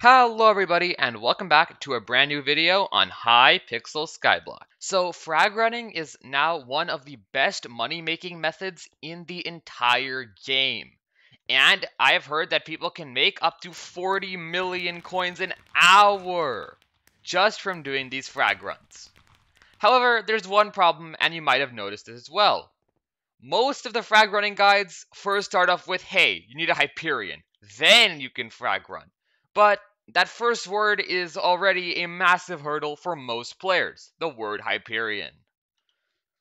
Hello everybody and welcome back to a brand new video on Hypixel Skyblock. So frag running is now one of the best money making methods in the entire game. And I have heard that people can make up to 40 million coins an hour just from doing these frag runs. However, there's one problem and you might have noticed it as well. Most of the frag running guides first start off with, hey, you need a Hyperion, then you can frag run. But that first word is already a massive hurdle for most players, the word Hyperion.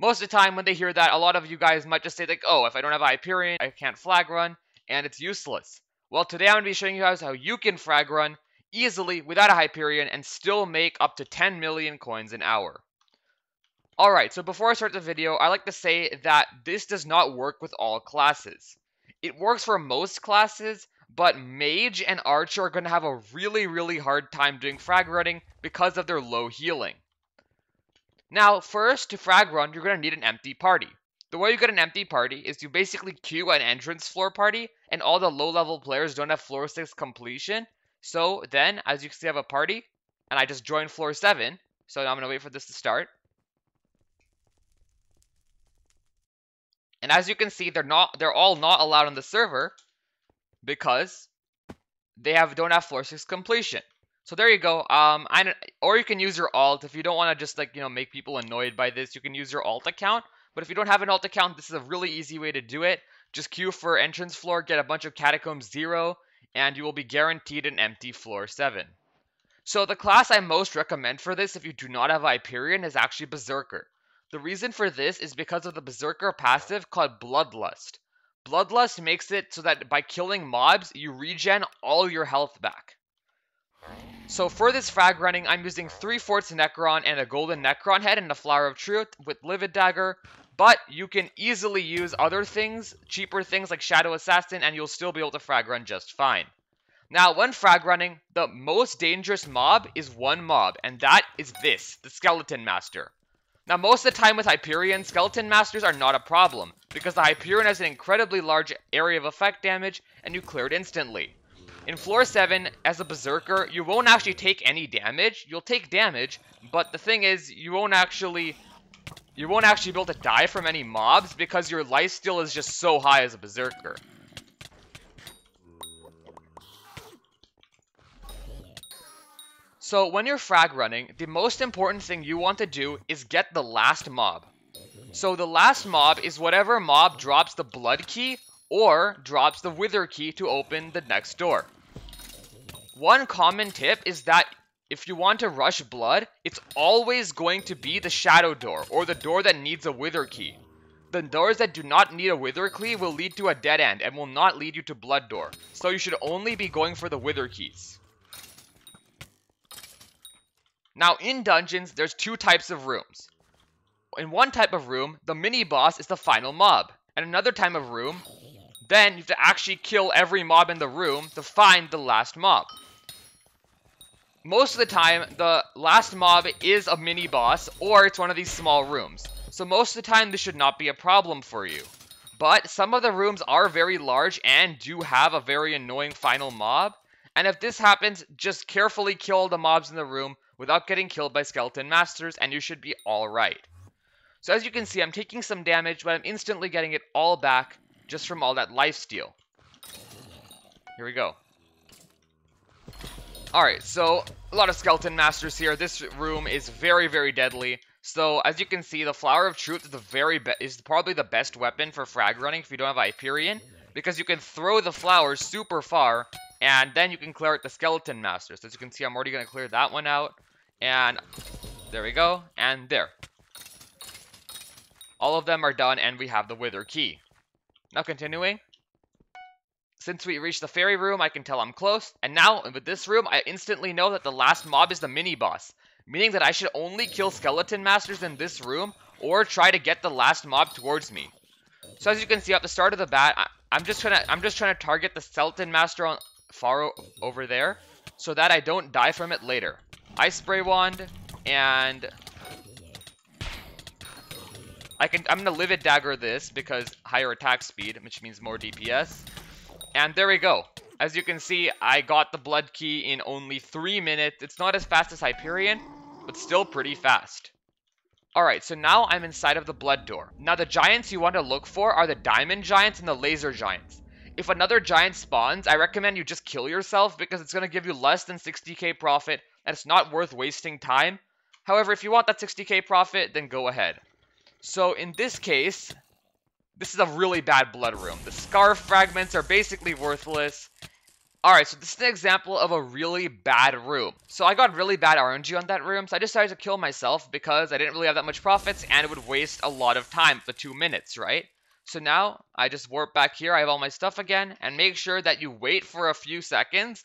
Most of the time when they hear that, a lot of you guys might just say like, oh, if I don't have Hyperion, I can't frag run, and it's useless. Well, today I'm going to be showing you guys how you can frag run easily without a Hyperion and still make up to 10 million coins an hour. Alright, so before I start the video, I like to say that this does not work with all classes. It works for most classes, but Mage and Archer are going to have a really, really hard time doing frag running because of their low healing. Now, first, to frag run, you're going to need an empty party. The way you get an empty party is you basically queue an entrance floor party, and all the low-level players don't have floor 6 completion. So then, as you can see, I have a party, and I just joined floor 7. So now I'm going to wait for this to start. And as you can see, they're not they're all not allowed on the server because they have don't have floor six completion. So there you go. Um, I or you can use your alt if you don't want to just like you know make people annoyed by this. You can use your alt account. But if you don't have an alt account, this is a really easy way to do it. Just queue for entrance floor, get a bunch of catacombs zero, and you will be guaranteed an empty floor seven. So the class I most recommend for this if you do not have Hyperion is actually Berserker. The reason for this is because of the Berserker passive called Bloodlust. Bloodlust makes it so that by killing mobs, you regen all your health back. So for this frag running, I'm using 3 Forts Necron and a Golden Necron head and a Flower of Truth with Livid Dagger, but you can easily use other things, cheaper things like Shadow Assassin, and you'll still be able to frag run just fine. Now, when frag running, the most dangerous mob is one mob, and that is this, the Skeleton Master. Now, most of the time with Hyperion, Skeleton Masters are not a problem, because the Hyperion has an incredibly large area of effect damage, and you clear it instantly. In floor 7, as a Berserker, you won't actually take any damage. You'll take damage, but the thing is, you won't actually... You won't actually be able to die from any mobs, because your lifesteal is just so high as a Berserker. So when you're frag running, the most important thing you want to do is get the last mob. So the last mob is whatever mob drops the blood key or drops the wither key to open the next door. One common tip is that if you want to rush blood, it's always going to be the shadow door or the door that needs a wither key. The doors that do not need a wither key will lead to a dead end and will not lead you to blood door. So you should only be going for the wither keys. Now, in dungeons, there's two types of rooms. In one type of room, the mini-boss is the final mob. And another type of room, then you have to actually kill every mob in the room to find the last mob. Most of the time, the last mob is a mini-boss, or it's one of these small rooms. So most of the time, this should not be a problem for you. But some of the rooms are very large and do have a very annoying final mob. And if this happens, just carefully kill the mobs in the room without getting killed by skeleton masters and you should be alright. So as you can see, I'm taking some damage, but I'm instantly getting it all back just from all that lifesteal. Here we go. Alright, so a lot of skeleton masters here. This room is very, very deadly. So as you can see, the Flower of Truth is the very is probably the best weapon for frag running if you don't have Hyperion, because you can throw the flowers super far, and then you can clear out the skeleton masters. As you can see, I'm already going to clear that one out. And there we go. And there. All of them are done and we have the Wither key. Now continuing. Since we reached the fairy room, I can tell I'm close. And now, with this room, I instantly know that the last mob is the mini-boss. Meaning that I should only kill skeleton masters in this room or try to get the last mob towards me. So as you can see at the start of the bat, I, am just trying to I'm just trying to target the skeleton master on far over there so that I don't die from it later. Ice Spray Wand, and I can, I'm gonna Livid Dagger this because higher attack speed, which means more DPS. And there we go. As you can see, I got the blood key in only 3 minutes. It's not as fast as Hyperion, but still pretty fast. Alright, so now I'm inside of the blood door. Now the giants you want to look for are the diamond giants and the laser giants. If another giant spawns, I recommend you just kill yourself because it's going to give you less than 60k profit and it's not worth wasting time. However, if you want that 60k profit, then go ahead. So in this case, this is a really bad blood room. The scarf fragments are basically worthless. Alright, so this is an example of a really bad room. So I got really bad RNG on that room, so I decided to kill myself because I didn't really have that much profits and it would waste a lot of time, the two minutes, right? So now, I just warp back here, I have all my stuff again, and make sure that you wait for a few seconds.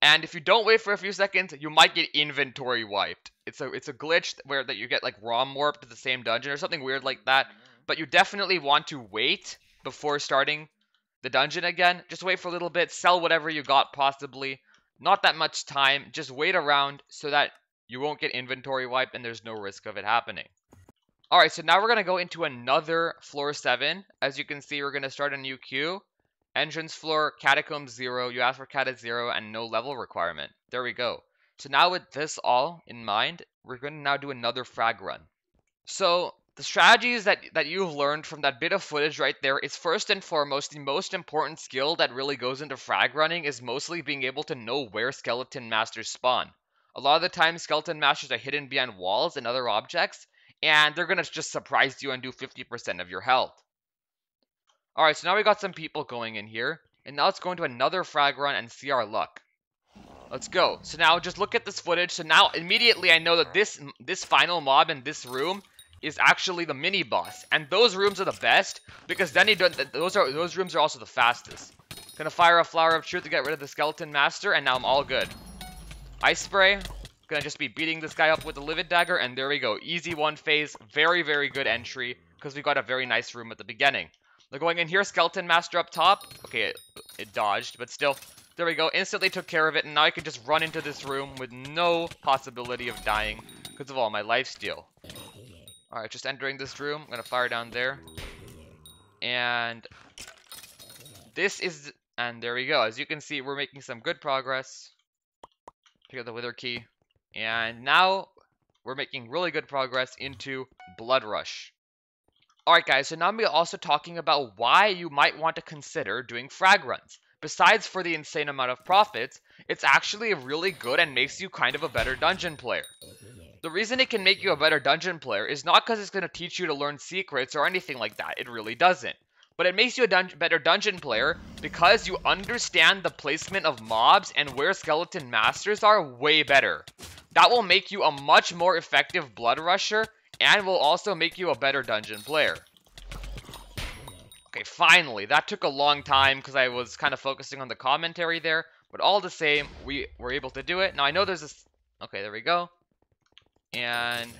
And if you don't wait for a few seconds, you might get inventory wiped. It's a it's a glitch where that you get like ROM warped to the same dungeon or something weird like that. Mm-hmm. But you definitely want to wait before starting the dungeon again. Just wait for a little bit, sell whatever you got possibly. Not that much time, just wait around so that you won't get inventory wiped and there's no risk of it happening. Alright, so now we're going to go into another floor 7. As you can see, we're going to start a new queue. Entrance floor, catacomb 0, you ask for cat 0, and no level requirement. There we go. So now with this all in mind, we're going to now do another frag run. So the strategies that, that you've learned from that bit of footage right there is first and foremost the most important skill that really goes into frag running is mostly being able to know where skeleton masters spawn. A lot of the time skeleton masters are hidden behind walls and other objects and they're going to just surprise you and do 50% of your health. Alright, so now we got some people going in here and now let's go into another frag run and see our luck. Let's go. So now just look at this footage. So now immediately I know that this this final mob in this room is actually the mini boss, and those rooms are the best because then you don't. Those are those rooms are also the fastest. Gonna fire a flower of truth to get rid of the skeleton master, and now I'm all good. Ice spray. Gonna just be beating this guy up with the livid dagger, and there we go. Easy one phase. Very very good entry because we got a very nice room at the beginning. They're going in here, skeleton master up top. Okay, it, it dodged, but still. There we go. Instantly took care of it, and now I can just run into this room with no possibility of dying because of all my life steal. Alright, just entering this room. I'm going to fire down there. And this is... And there we go. As you can see, we're making some good progress. Pick up the Wither Key. And now we're making really good progress into Blood Rush. Alright guys, so now I'm also talking about why you might want to consider doing frag runs. Besides for the insane amount of profits, it's actually really good and makes you kind of a better dungeon player. The reason it can make you a better dungeon player is not because it's going to teach you to learn secrets or anything like that. It really doesn't. But it makes you a dun better dungeon player because you understand the placement of mobs and where skeleton masters are way better. That will make you a much more effective blood rusher and will also make you a better dungeon player. Okay, finally. That took a long time because I was kind of focusing on the commentary there. But all the same, we were able to do it. Now, I know there's this... Okay, there we go and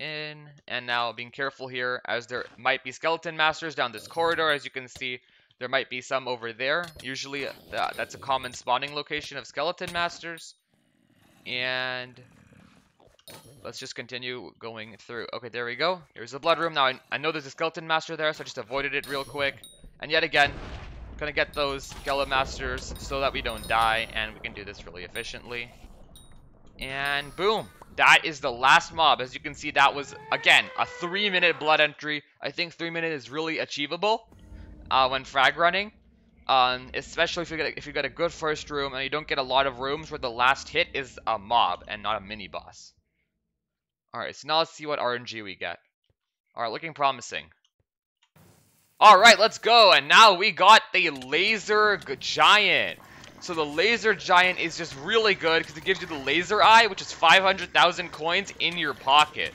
in and now being careful here as there might be skeleton masters down this corridor as you can see there might be some over there usually uh, that's a common spawning location of skeleton masters and let's just continue going through okay there we go here's the blood room now I, I know there's a skeleton master there so I just avoided it real quick and yet again gonna get those skeleton masters so that we don't die and we can do this really efficiently and boom that is the last mob. As you can see, that was, again, a three-minute blood entry. I think three minutes is really achievable uh, when frag running. Um, especially if you get if you get a good first room and you don't get a lot of rooms where the last hit is a mob and not a mini boss. All right, so now let's see what RNG we get. All right, looking promising. All right, let's go. And now we got the laser giant. So the laser giant is just really good because it gives you the laser eye, which is 500,000 coins in your pocket.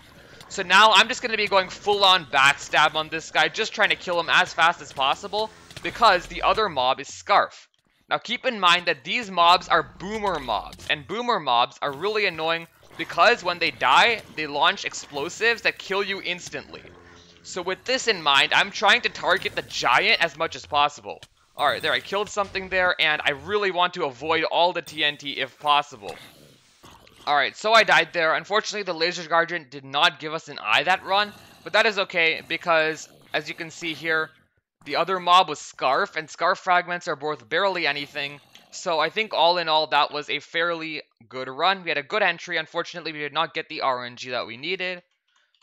So now I'm just going to be going full-on backstab on this guy, just trying to kill him as fast as possible, because the other mob is Scarf. Now keep in mind that these mobs are boomer mobs, and boomer mobs are really annoying because when they die, they launch explosives that kill you instantly. So with this in mind, I'm trying to target the giant as much as possible. Alright, there, I killed something there, and I really want to avoid all the TNT if possible. Alright, so I died there. Unfortunately, the Laser Guardian did not give us an eye that run, but that is okay, because, as you can see here, the other mob was Scarf, and Scarf fragments are worth barely anything, So I think all in all, that was a fairly good run. We had a good entry. Unfortunately, we did not get the RNG that we needed.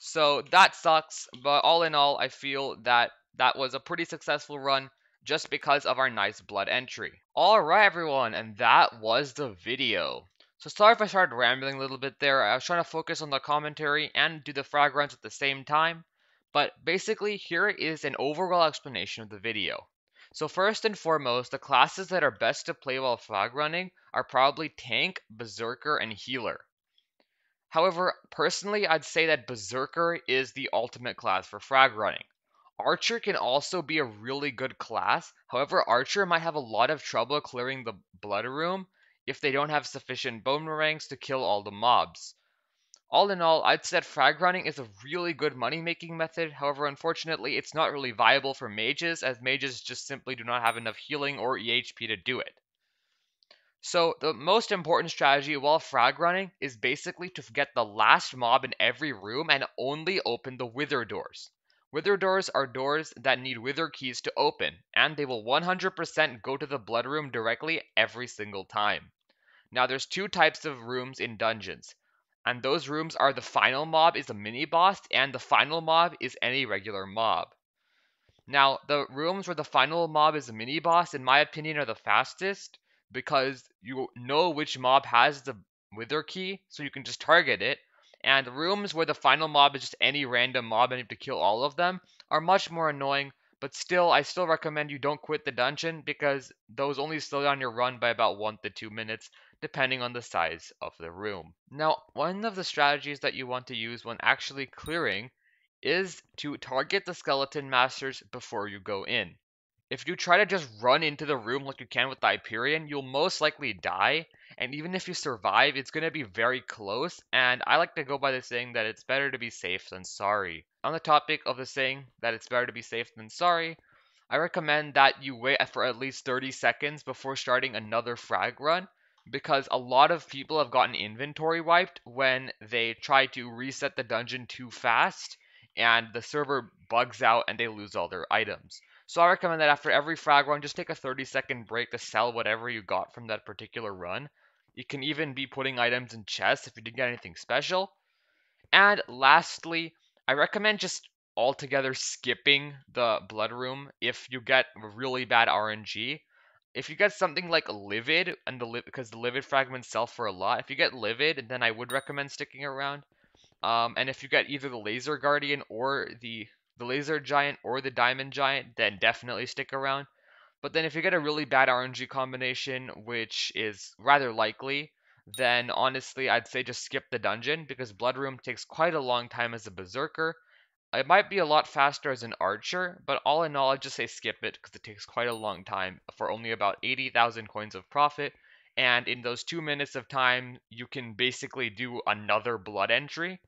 So that sucks. But all in all, I feel that that was a pretty successful run just because of our nice blood entry. Alright everyone, and that was the video. So sorry if I started rambling a little bit there. I was trying to focus on the commentary and do the frag runs at the same time. But basically, here is an overall explanation of the video. So first and foremost, the classes that are best to play while frag running are probably Tank, Berserker, and Healer. However, personally, I'd say that Berserker is the ultimate class for frag running. Archer can also be a really good class. However, Archer might have a lot of trouble clearing the Blood Room if they don't have sufficient Bonemerangs to kill all the mobs. All in all, I'd say that frag running is a really good money making method. However, unfortunately, it's not really viable for mages, as mages just simply do not have enough healing or EHP to do it. So, the most important strategy while frag running is basically to get the last mob in every room and only open the wither doors. Wither doors are doors that need wither keys to open, and they will 100% go to the blood room directly every single time. Now, there's two types of rooms in dungeons. And those rooms are the final mob is a mini boss, and the final mob is any regular mob. Now, the rooms where the final mob is a mini boss, in my opinion, are the fastest because you know which mob has the wither key, so you can just target it. And the rooms where the final mob is just any random mob and you have to kill all of them are much more annoying, but still, I still recommend you don't quit the dungeon because those only slow down your run by about 1 to 2 minutes, depending on the size of the room. Now, one of the strategies that you want to use when actually clearing is to target the skeleton masters before you go in. If you try to just run into the room like you can with the Hyperion, you'll most likely die, and even if you survive, it's going to be very close, and I like to go by the saying that it's better to be safe than sorry. On the topic of the saying that it's better to be safe than sorry, I recommend that you wait for at least 30 seconds before starting another frag run because a lot of people have gotten inventory wiped when they try to reset the dungeon too fast and the server bugs out and they lose all their items. So I recommend that after every frag run, just take a 30 second break to sell whatever you got from that particular run. You can even be putting items in chests if you didn't get anything special. And lastly, I recommend just altogether skipping the blood room if you get really bad RNG if you get something like livid and the because the livid fragments sell for a lot if you get livid then i would recommend sticking around. Um, and if you get either the laser guardian or the the laser giant or the diamond giant then definitely stick around. But then if you get a really bad rng combination which is rather likely then honestly i'd say just skip the dungeon because blood room takes quite a long time as a berserker it might be a lot faster as an archer, but all in all, I'd just say skip it because it takes quite a long time for only about 80,000 coins of profit. And in those two minutes of time, you can basically do another blood entry.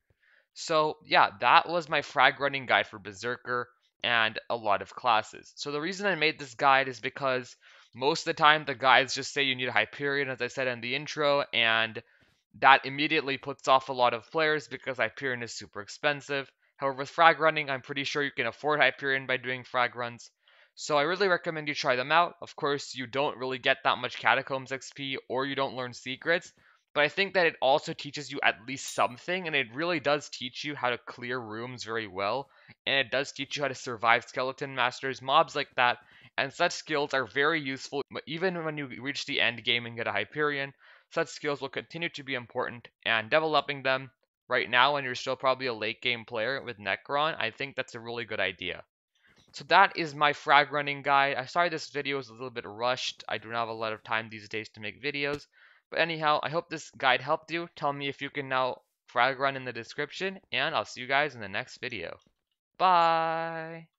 So yeah, that was my frag running guide for Berserker and a lot of classes. So the reason I made this guide is because most of the time the guides just say you need a Hyperion, as I said in the intro, and that immediately puts off a lot of players because Hyperion is super expensive. However, with frag running, I'm pretty sure you can afford Hyperion by doing frag runs. So I really recommend you try them out. Of course, you don't really get that much Catacombs XP or you don't learn secrets, but I think that it also teaches you at least something, and it really does teach you how to clear rooms very well, and it does teach you how to survive Skeleton Masters, mobs like that, and such skills are very useful even when you reach the end game and get a Hyperion. Such skills will continue to be important, and developing them right now when you're still probably a late game player with Necron, I think that's a really good idea. So that is my frag running guide. I'm sorry this video is a little bit rushed. I do not have a lot of time these days to make videos. But anyhow, I hope this guide helped you. Tell me if you can now frag run in the description, and I'll see you guys in the next video. Bye!